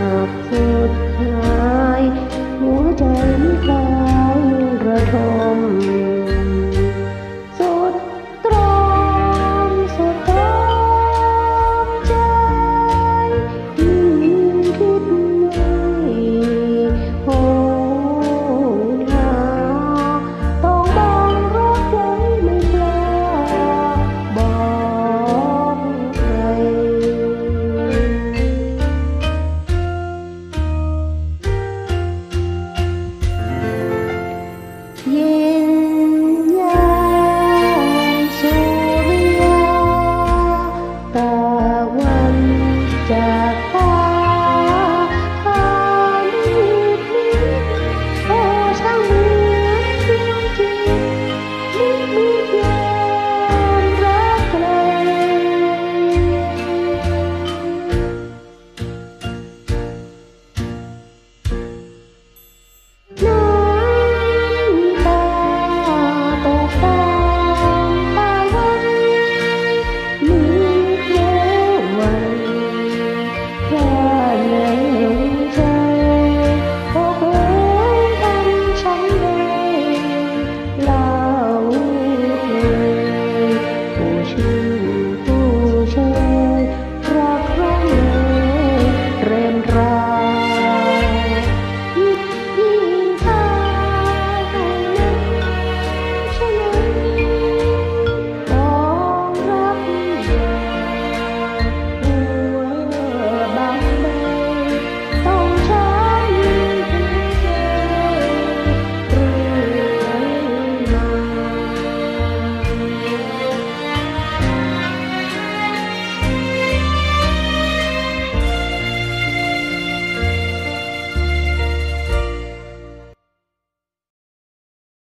ากสุดท้าย หัวใจไม่กลายระทม Yeah.